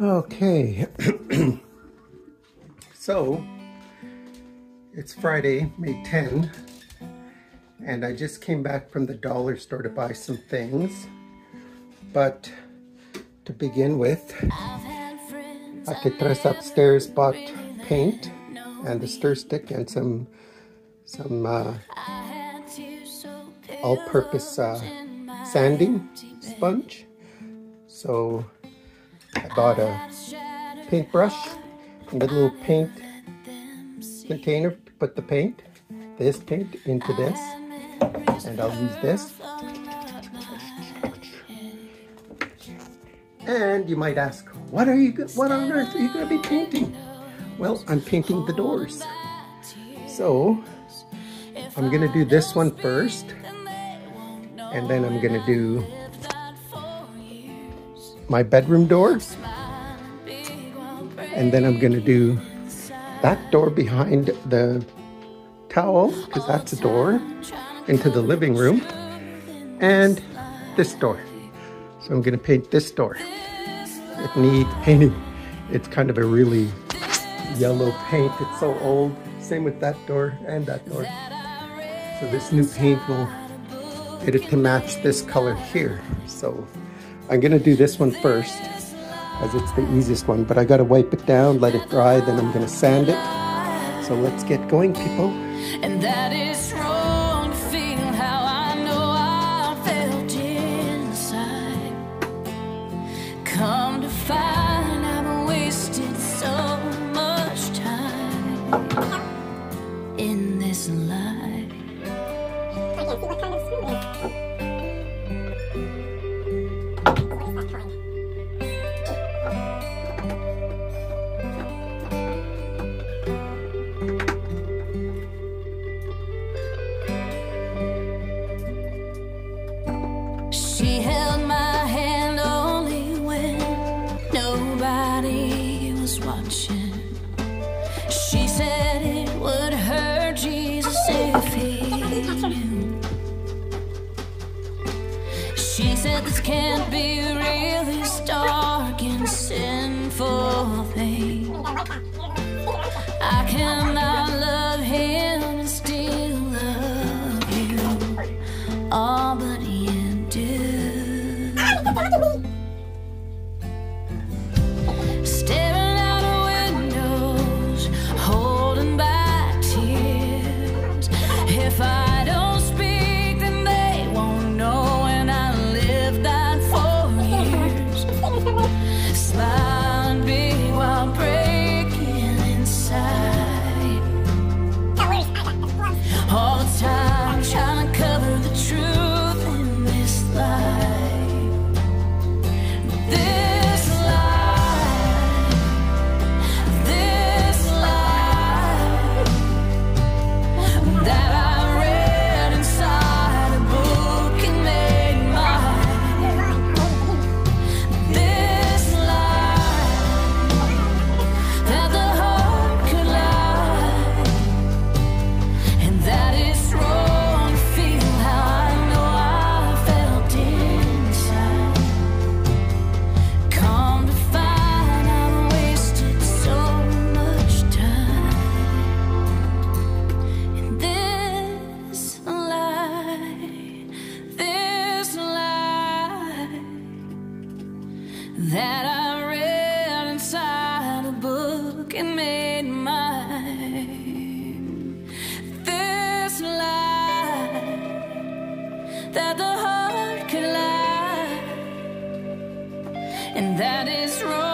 Okay, so it's Friday, May 10, and I just came back from the dollar store to buy some things. But to begin with, Ate upstairs bought paint and the stir stick and some some uh, all-purpose uh, sanding sponge. So I bought a paintbrush and a little paint container to put the paint, this paint into this, and I'll use this. And you might ask, what are you, what on earth are you going to be painting? Well, I'm painting the doors. So, I'm going to do this one first, and then I'm going to do my bedroom door. And then I'm gonna do that door behind the towel, because that's a door, into the living room. And this door. So I'm gonna paint this door. It needs painting. It's kind of a really yellow paint. It's so old. Same with that door and that door. So this new paint will get it to match this color here. So I'm gonna do this one first as it's the easiest one, but I gotta wipe it down, let it dry, then I'm gonna sand it. So let's get going, people. And that is wrong She said it would hurt Jesus safety. She said this can't be real, this dark and sinful thing. I cannot love that I read inside a book and made mine. This lie that the heart could lie, and that is wrong.